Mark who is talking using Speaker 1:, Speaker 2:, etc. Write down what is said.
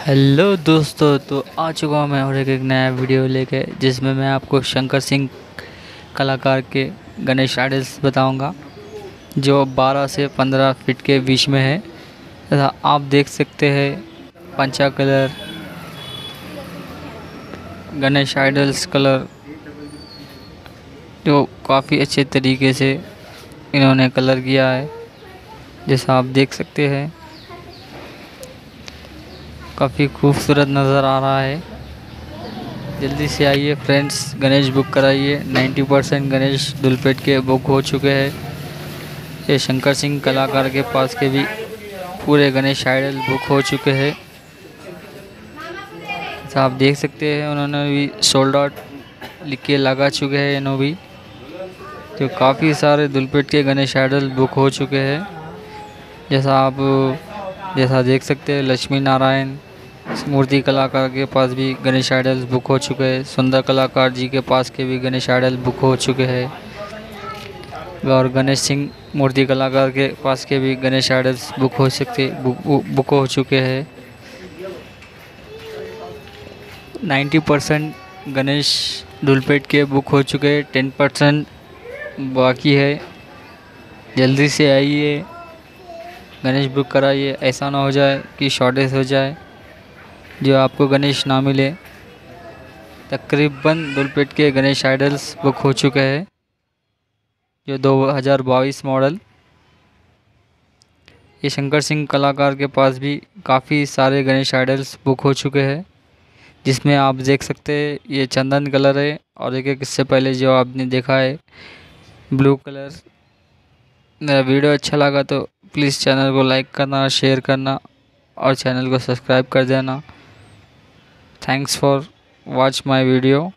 Speaker 1: Hello दोस्तों तो आ चुका हूँ मैं और एक, एक नया वीडियो लेके जिसमें मैं आपको शंकर सिंह कलाकार के गणेश आइडल्स बताऊँगा जो 12 से 15 फीट के बीच में है। तथा आप देख सकते हैं पंचा कलर गणेश आइडल्स कलर जो काफ़ी अच्छे तरीके से इन्होंने कलर किया है जैसा आप देख सकते हैं। काफ़ी खूबसूरत नज़र आ रहा है। जल्दी से आइए फ्रेंड्स, गणेश बुक कराइए। 90 परसेंट गणेश दुलपेट के बुक हो चुके हैं। ये शंकर सिंह कलाकार के पास के भी पूरे गणेश आइडल बुक हो चुके हैं। तो आप देख सकते हैं, उन्होंने भी सोल्ड आउट लिख के लगा चुके हैं इन्हों भी। तो काफ़ी सारे दुलपेट के गणेश आइडल बुक हो चुके हैं। जैसा आप, जैसा देख सकते हैं, लक्ष्मी नारायण मूर्ति कलाकार के पास भी गणेश आइडल बुक हो चुके हैं। सुंदर कलाकार जी के पास के भी गणेश आइडल बुक हो चुके हैं। और गणेश सिंह मूर्ति कलाकार के पास के भी गणेश आइडल्स बुक हो सकते बुक, हो चुके हैं। नाइन्टी परसेंट गणेश डुलपेट के बुक हो चुके हैं। टेन परसेंट बाकी है। जल्दी से आइए गणेश बुक कराइए। ऐसा ना हो जाए कि शॉर्टेज हो जाए। जो आपको गणेश ना मिले। तकरीबन दुलपेट के गणेश आइडल्स बुक हो चुके हैं, जो 2022 मॉडल ये शंकर सिंह कलाकार के पास भी काफ़ी सारे गणेश आइडल्स बुक हो चुके हैं, जिसमें आप देख सकते हैं, ये चंदन कलर है और एक एक इससे पहले जो आपने देखा है, ब्लू कलर। मेरा वीडियो अच्छा लगा तो प्लीज़ चैनल को लाइक करना, शेयर करना और चैनल को सब्सक्राइब कर देना। Thanks for watch my video